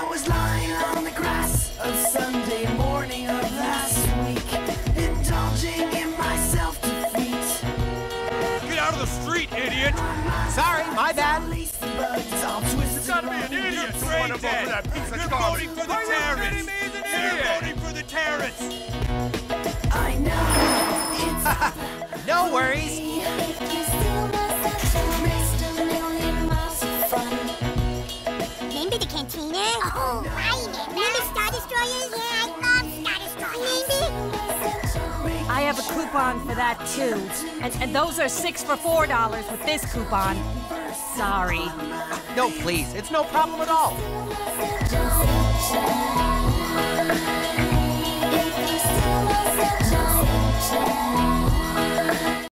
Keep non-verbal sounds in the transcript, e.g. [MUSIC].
I was lying on the grass Sunday morning of last week, indulging in defeat Get out of the street, idiot! Sorry, my bad. It's gotta be an idiot, You're one of that piece You're of voting for the terrorists. You're voting for the terrorists. I know. [LAUGHS] no worries. Remember the cantina? Oh, right. Remember Star Destroyers? Yeah, I love Star Destroyers. Remember? I have a coupon for that too. And, and those are six for four dollars with this coupon. Sorry. No, please. It's no problem at all.